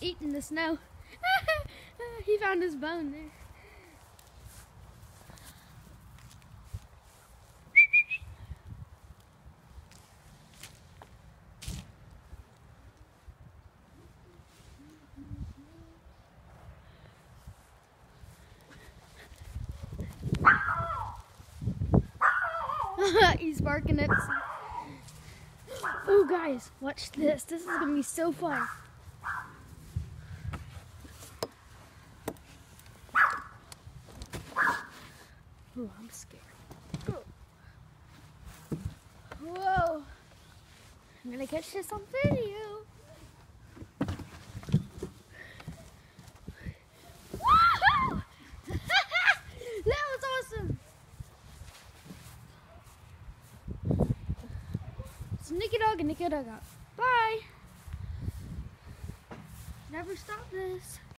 eating the snow. he found his bone there. He's barking at. Oh, guys, watch this. This is gonna be so fun. Oh, I'm scared. Whoa! I'm gonna catch this on video. That was awesome. Nicky Dog and Nicky Dog out. Bye. Never stop this.